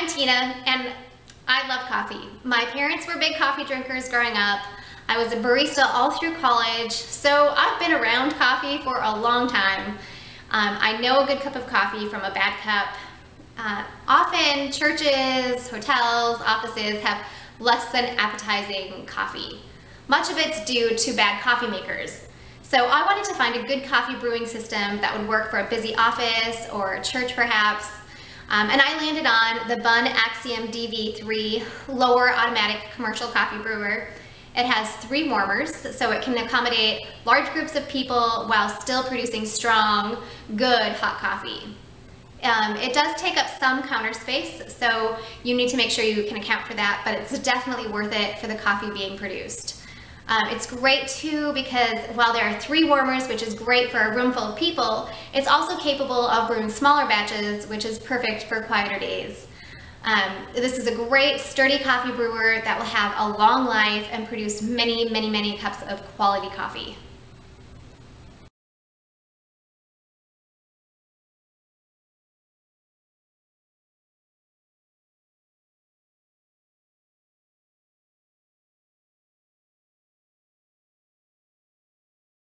I'm Tina, and I love coffee. My parents were big coffee drinkers growing up. I was a barista all through college, so I've been around coffee for a long time. Um, I know a good cup of coffee from a bad cup. Uh, often churches, hotels, offices have less than appetizing coffee. Much of it's due to bad coffee makers. So I wanted to find a good coffee brewing system that would work for a busy office or a church perhaps. Um, and I landed on the Bunn Axiom DV3 lower automatic commercial coffee brewer. It has three warmers, so it can accommodate large groups of people while still producing strong, good hot coffee. Um, it does take up some counter space, so you need to make sure you can account for that, but it's definitely worth it for the coffee being produced. Um, it's great too because while there are three warmers, which is great for a room full of people, it's also capable of brewing smaller batches, which is perfect for quieter days. Um, this is a great sturdy coffee brewer that will have a long life and produce many, many, many cups of quality coffee.